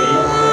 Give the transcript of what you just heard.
Amen.